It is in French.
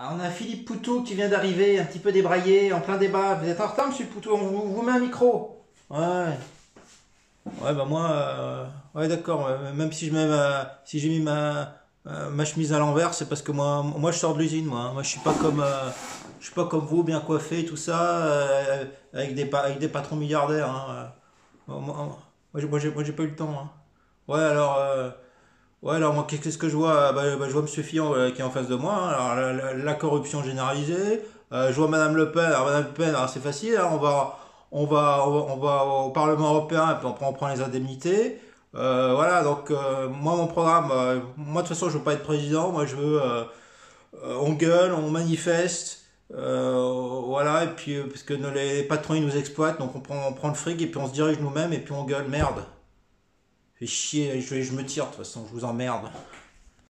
Ah, on a Philippe Poutou qui vient d'arriver, un petit peu débraillé, en plein débat. Vous êtes en retard, monsieur Poutou On vous, met un micro. Ouais. Ouais, bah moi, euh, ouais, d'accord. Même si je mets ma, si j'ai mis ma, euh, ma chemise à l'envers, c'est parce que moi, moi, je sors de l'usine, moi. Moi, je suis pas comme, euh, je suis pas comme vous, bien coiffé, tout ça, avec des, avec des patrons milliardaires. Hein. Moi, moi, j'ai pas eu le temps. Hein. Ouais, alors. Ouais, alors moi, qu'est-ce que je vois? Bah, bah, je vois Monsieur Fillon euh, qui est en face de moi. hein. Alors, la, corruption généralisée. Euh, je vois Madame Le Pen. Alors, Madame Le Pen, c'est facile. hein. On va, on va, on va, on va au Parlement européen et puis on prend, on prend les indemnités. Euh, voilà, donc moi, mon programme, moi, de toute façon, je veux pas être président. Moi, je veux, on gueule, on manifeste. voilà, et puis, parce que les patrons, ils nous exploitent. Donc, on prend, on prend le fric et puis on se dirige nous-mêmes et puis on gueule. Merde. Fait chier, je, je me tire, de toute façon, je vous emmerde.